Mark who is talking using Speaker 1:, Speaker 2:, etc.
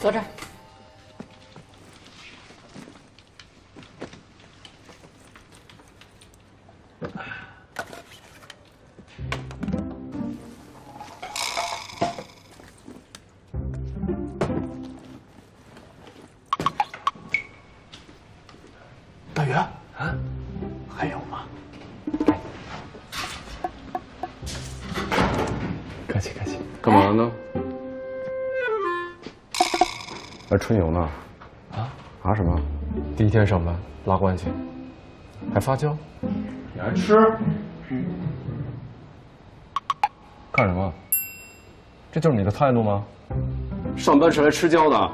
Speaker 1: 坐这儿。
Speaker 2: 大宇，啊，还有吗？客气客气。
Speaker 3: 干嘛呢？还春游呢？
Speaker 2: 啊？
Speaker 3: 啊什么？
Speaker 2: 第一天上班拉关系，还发胶，
Speaker 3: 你还吃？干什么？这就是你的态度吗？上班是来吃胶的？